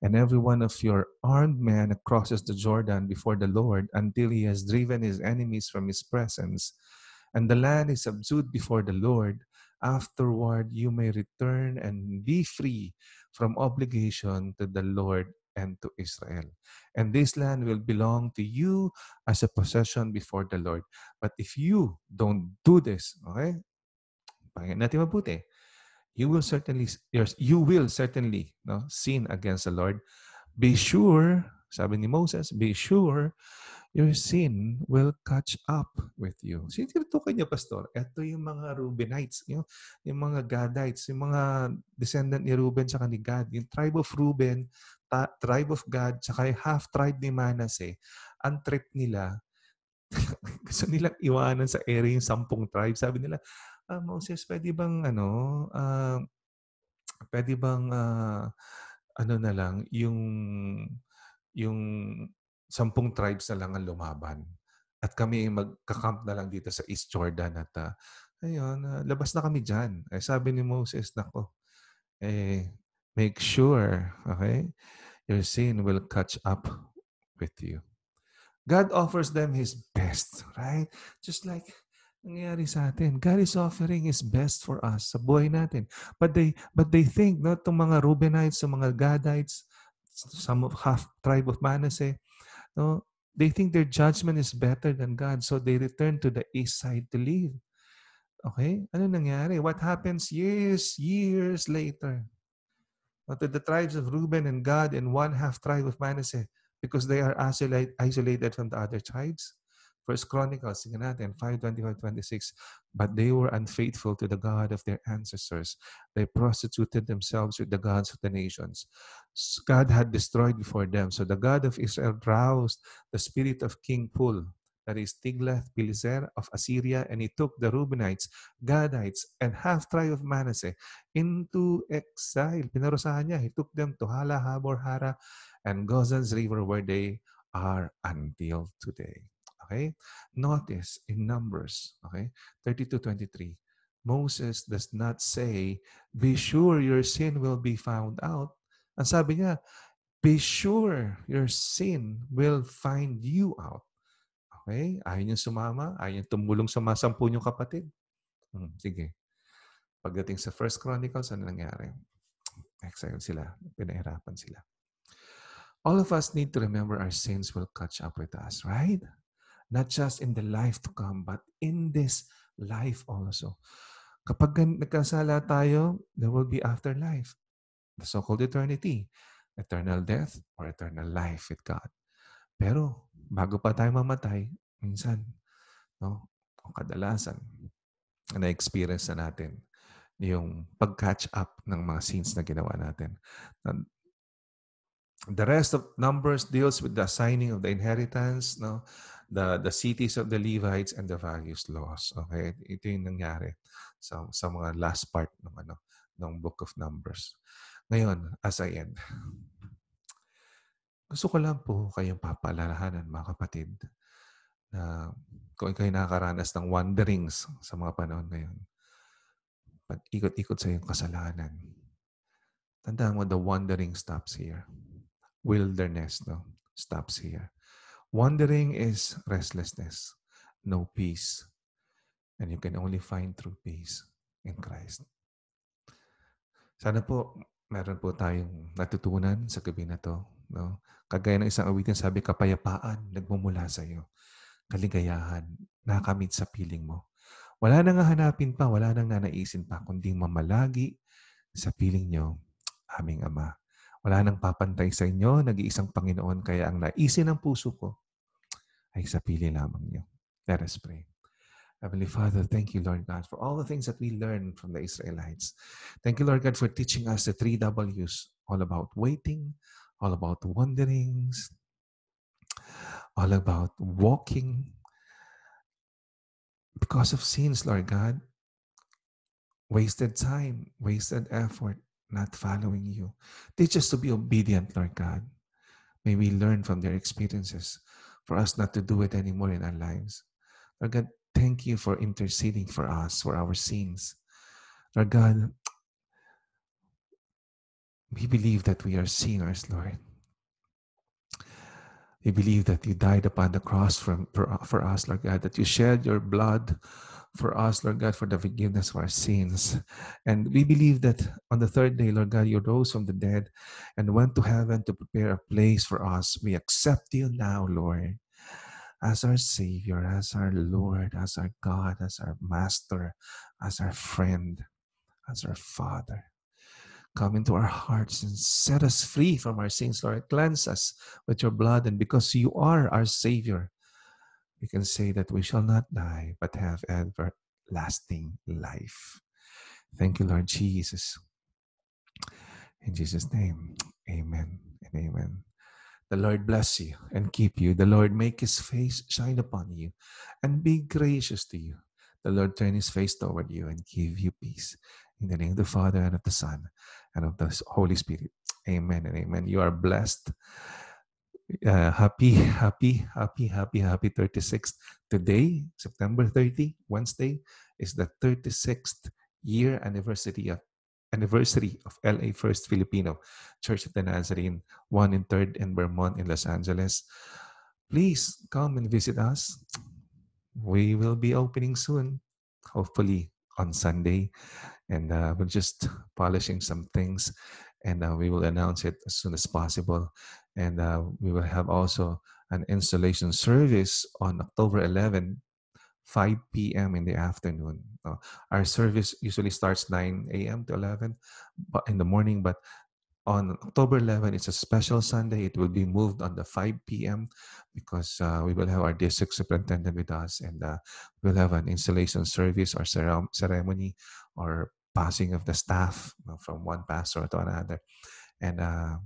and every one of your armed men crosses the Jordan before the Lord until he has driven his enemies from his presence, and the land is subdued before the Lord, afterward you may return and be free from obligation to the Lord and to Israel. And this land will belong to you as a possession before the Lord. But if you don't do this, okay? Pakinggan natin mabuti. You will certainly you will certainly no sin against the Lord. Be sure, sabi ni Moses, be sure your sin will catch up with you. Sino tinutukoy niya, Pastor? Ito yung mga Reubenites, yung, yung mga Gadites, yung mga descendant ni Reuben sa ni Gad. Yung tribe of Reuben, ta- tribe of Gad, tsaka yung half tribe ni Manasseh, ang trip nila, *laughs* gusto nilang iwanan sa area yung sampung tribe. Sabi nila, ah, Moses, pwede bang ano, uh, pwede bang uh, ano na lang, yung yung sampung tribes na lang ang lumaban. At kami magkakamp na lang dito sa East Jordan at uh, ayun, uh, labas na kami dyan. Eh, sabi ni Moses, nako, eh, make sure, okay, your sin will catch up with you. God offers them His best, right? Just like nangyayari sa atin. God is offering His best for us sa buhay natin. But they, but they think, no, itong mga Reubenites, itong mga Gadites, some of half tribe of Manasseh, No? They think their judgment is better than God, so they return to the east side to live. Okay? Ano nangyari? What happens years, years later? To the tribes of Reuben and Gad and one half tribe of Manasseh because they are isolated from the other tribes? First Chronicles, sige natin, 5, 25, 26. But they were unfaithful to the God of their ancestors. They prostituted themselves with the gods of the nations. God had destroyed before them. So the God of Israel roused the spirit of King Pul, that is Tiglath-Pileser of Assyria, and he took the Reubenites, Gadites, and half tribe of Manasseh into exile. Pinarusahan niya. He took them to Hala, Habor, Hara, and Gozan's river where they are until today. Okay? Notice in Numbers, okay, 32-23, Moses does not say, be sure your sin will be found out. Ang sabi niya, be sure your sin will find you out. Okay? Ayaw niyo sumama? Ayaw niyo tumulong sa mga sampu niyong kapatid? Hmm, sige. Pagdating sa First Chronicles, ano nangyari? Exile sila. Pinahirapan sila. All of us need to remember our sins will catch up with us, right? Not just in the life to come, but in this life also. Kapag nagkasala tayo, there will be afterlife. The so-called eternity. Eternal death or eternal life with God. Pero, bago pa tayo mamatay, minsan, no, o kadalasan, na-experience na natin yung pag-catch up ng mga sins na ginawa natin. The rest of Numbers deals with the assigning of the inheritance, no? the the cities of the Levites and the various laws. Okay? Ito yung nangyari sa sa mga last part ng ano ng Book of Numbers. Ngayon, as I end. Gusto ko lang po kayong papaalalahanan, mga kapatid, na kung kayo nakakaranas ng wanderings sa mga panahon ngayon, pag ikot-ikot sa iyong kasalanan, tandaan mo, the wandering stops here. Wilderness, no? Stops here. Wandering is restlessness, no peace. And you can only find true peace in Christ. Sana po, meron po tayong natutunan sa gabi na to. No? Kagaya ng isang awitin, sabi, kapayapaan, nagmumula sa iyo. Kaligayahan, nakamit sa piling mo. Wala nang hanapin pa, wala nang nanaisin pa, kundi mamalagi sa piling nyo, aming Ama. Wala nang papantay sa inyo, nag-iisang Panginoon, kaya ang naisin ng puso ko ay sa pili lamang niyo. Let us pray. Heavenly Father, thank you, Lord God, for all the things that we learned from the Israelites. Thank you, Lord God, for teaching us the three W's, all about waiting, all about wanderings, all about walking because of sins, Lord God. Wasted time, wasted effort, not following you. Teach us to be obedient, Lord God. May we learn from their experiences for us not to do it anymore in our lives. Lord God, thank you for interceding for us, for our sins. Lord God, we believe that we are sinners, Lord. We believe that you died upon the cross for, for, for us, Lord God, that you shed your blood for us, Lord God, for the forgiveness of our sins. And we believe that on the third day, Lord God, you rose from the dead and went to heaven to prepare a place for us. We accept you now, Lord, as our Savior, as our Lord, as our God, as our Master, as our friend, as our Father. Come into our hearts and set us free from our sins, Lord. Cleanse us with your blood. And because you are our Savior, we can say that we shall not die, but have everlasting life. Thank you, Lord Jesus. In Jesus' name, amen and amen. The Lord bless you and keep you. The Lord make his face shine upon you and be gracious to you. The Lord turn his face toward you and give you peace. In the name of the Father and of the Son and of the Holy Spirit. Amen and amen. You are blessed. Uh, happy, happy, happy, happy, happy 36th. Today, September 30, Wednesday, is the 36th year anniversary of anniversary of LA First Filipino Church of the Nazarene, 1 in 3rd in Vermont in Los Angeles. Please come and visit us. We will be opening soon, hopefully on Sunday and uh, we're just *laughs* polishing some things and uh, we will announce it as soon as possible and uh, we will have also an installation service on october 11 5 p.m in the afternoon our service usually starts 9 a.m to 11 but in the morning but on October 11, it's a special Sunday. It will be moved on the 5 p.m. because uh, we will have our district superintendent with us and uh, we'll have an installation service or ceremony or passing of the staff from one pastor to another. And uh,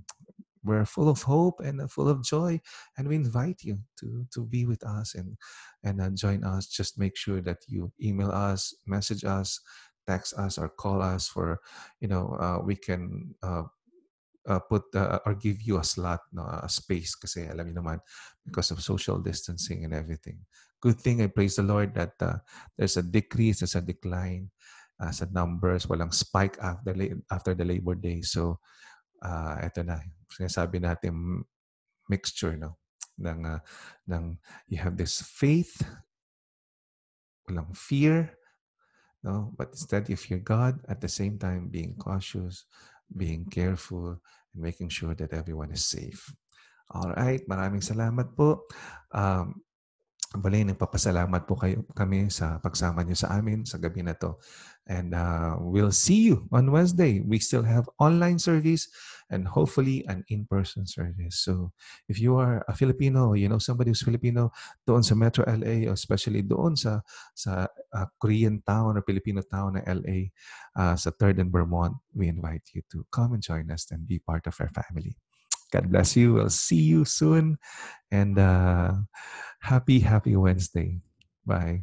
we're full of hope and uh, full of joy, and we invite you to to be with us and and uh, join us. Just make sure that you email us, message us, text us, or call us for you know uh, we can. Uh, uh, put uh, or give you a slot, no, a space kasi alam naman because of social distancing and everything. Good thing I praise the Lord that uh, there's a decrease, there's a decline uh, sa numbers, walang spike after after the Labor Day. So uh, ito na, sinasabi natin mixture no ng uh, ng you have this faith, walang fear, no, but instead you fear God at the same time being cautious, being careful, and making sure that everyone is safe. All right, maraming salamat po. Um, Bali, nagpapasalamat po kayo, kami sa pagsama niyo sa amin sa gabi na to. And uh, we'll see you on Wednesday. We still have online service and hopefully an in-person service. So if you are a Filipino, you know somebody who's Filipino doon sa Metro LA, especially doon sa sa uh, Korean town or Filipino town na LA, uh, sa 3rd and Vermont, we invite you to come and join us and be part of our family. God bless you. We'll see you soon. And uh, happy, happy Wednesday. Bye.